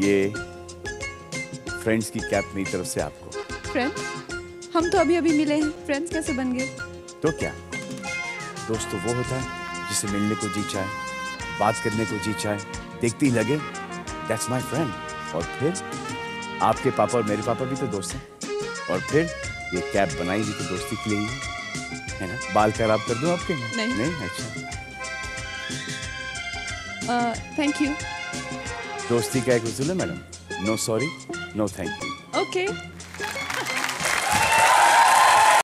ये फ्रेंड्स की कैप मेरी तरफ़ से आपको। फ्रेंड्स हम तो अभी अभी मिले हैं। फ्रेंड्स कैसे बन गए? तो क्या? दोस्त तो वो होता है जिसे मिलने को जी चाहे बात करने को जी चाहे देखते ही लगे। दैट्स माय फ्रेंड और फिर आपके पापा और मेरे पापा भी तो दोस्त हैं। और फिर ये कैब बनाई भी तो दोस्ती के लिए ही है। है ना? बाल खराब कर दूँ आपके नहीं। नहीं? अच्छा। थैंक यू दोस्ती का एक उसूल है madam. No sorry no thank you okay